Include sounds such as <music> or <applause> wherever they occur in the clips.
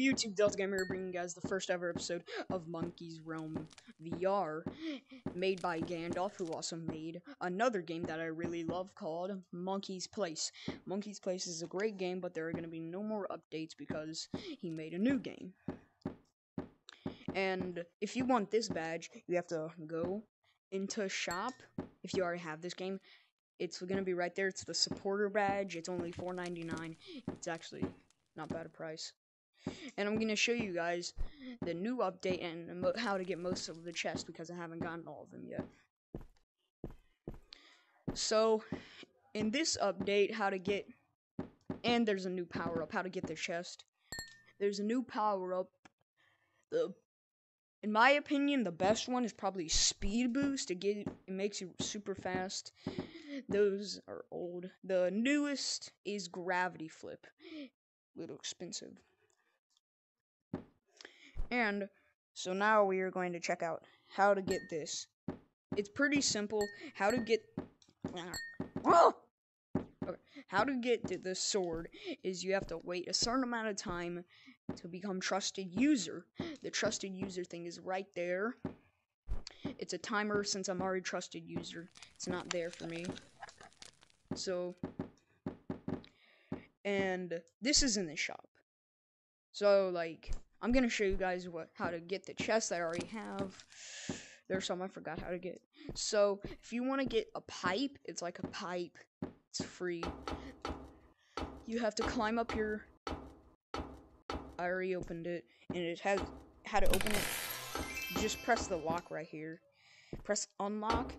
YouTube Delta Gamer bringing you guys the first ever episode of Monkey's Realm VR, made by Gandalf, who also made another game that I really love called Monkey's Place. Monkey's Place is a great game, but there are going to be no more updates because he made a new game. And if you want this badge, you have to go into shop if you already have this game. It's going to be right there. It's the supporter badge. It's only $4.99. It's actually not bad a price and I'm gonna show you guys the new update and how to get most of the chests because I haven't gotten all of them yet. So, in this update, how to get, and there's a new power up, how to get the chest. There's a new power up. The, in my opinion, the best one is probably speed boost. It get it makes you super fast. Those are old. The newest is gravity flip. A Little expensive. And so now we are going to check out how to get this. It's pretty simple. How to get ah, okay. How to get the sword is you have to wait a certain amount of time to become trusted user. The trusted user thing is right there. It's a timer since I'm already trusted user. It's not there for me. So and this is in the shop. So like I'm gonna show you guys what how to get the chest I already have. There's some I forgot how to get. So if you want to get a pipe, it's like a pipe. It's free. You have to climb up here. I already opened it, and it has how to open it. Just press the lock right here. Press unlock,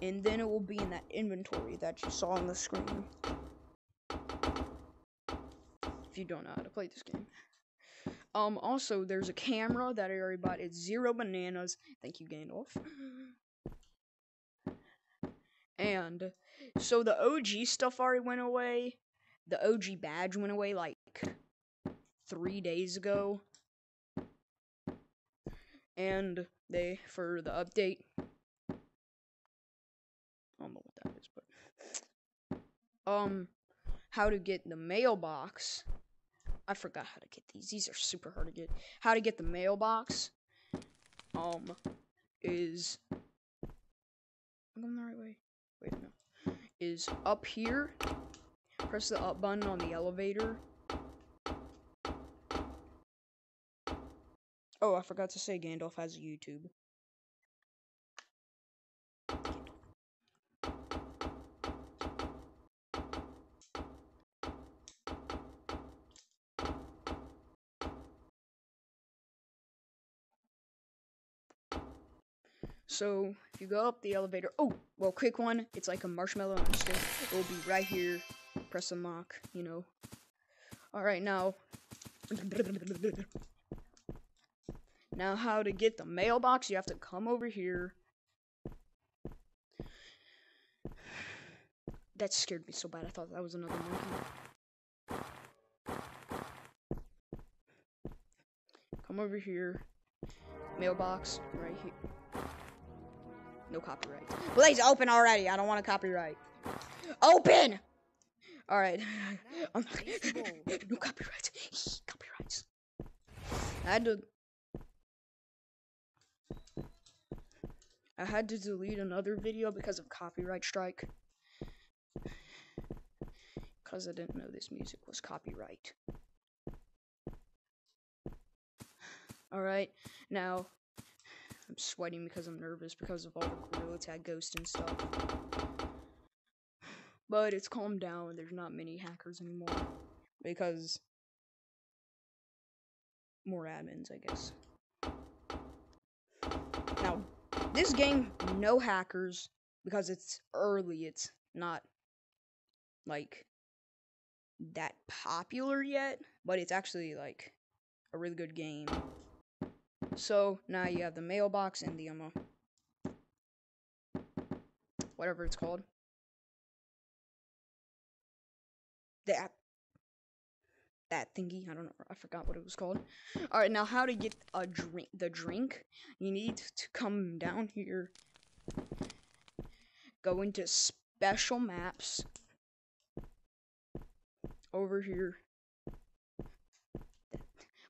and then it will be in that inventory that you saw on the screen. If you don't know how to play this game. Um, also, there's a camera that I already bought. It's zero bananas. Thank you, Gandalf. And so the OG stuff already went away. The OG badge went away like three days ago. And they for the update. I don't know what that is, but um how to get the mailbox I forgot how to get these. These are super hard to get. How to get the mailbox um is I'm going the right way. Wait, no. Is up here. Press the up button on the elevator. Oh, I forgot to say Gandalf has a YouTube. So if you go up the elevator, oh, well, quick one. It's like a marshmallow on a stick. It will be right here. Press unlock, you know. All right, now. Now, how to get the mailbox? You have to come over here. That scared me so bad. I thought that was another monkey. Come over here. Mailbox right here. No copyright. Please open already. I don't want a copyright. Open! Alright. <laughs> <laughs> no copyright. <laughs> Copyrights. I had to. I had to delete another video because of copyright strike. Because I didn't know this music was copyright. Alright, now Sweating because I'm nervous because of all the Gorilla Tag Ghost and stuff. But it's calmed down. There's not many hackers anymore. Because more admins, I guess. Now, this game, no hackers, because it's early. It's not, like, that popular yet, but it's actually, like, a really good game. So now you have the mailbox and the um, whatever it's called. The app. That thingy, I don't know, I forgot what it was called. All right, now how to get a drink? The drink, you need to come down here, go into special maps, over here.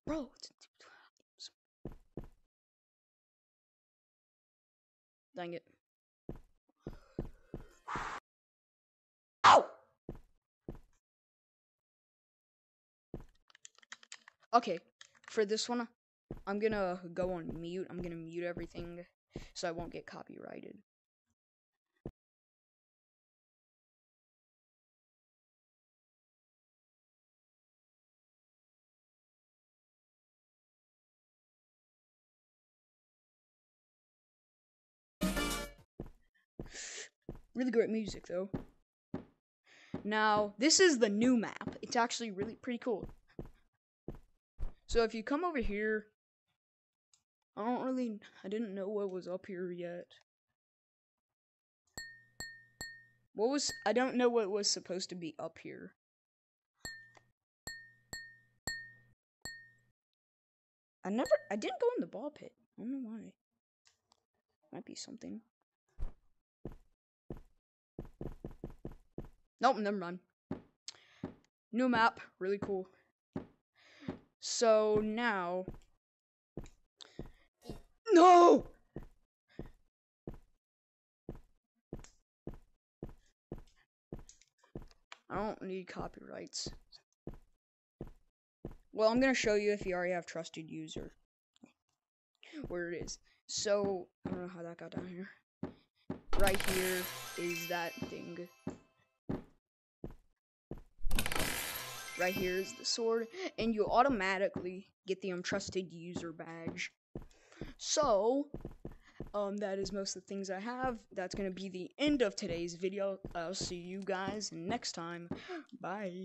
Bro. Dang it. Ow! Okay, for this one, I'm gonna go on mute. I'm gonna mute everything so I won't get copyrighted. Really great music, though. Now, this is the new map. It's actually really pretty cool. So if you come over here, I don't really, I didn't know what was up here yet. What was, I don't know what was supposed to be up here. I never, I didn't go in the ball pit. I don't know why. Might be something. Nope, never mind. New map, really cool. So now. No! I don't need copyrights. Well, I'm to show you if you already have trusted user. Where it is. So, I don't know how that got down here. Right here is that thing. Right here is the sword, and you automatically get the untrusted user badge. So, um, that is most of the things I have. That's gonna be the end of today's video. I'll see you guys next time. Bye.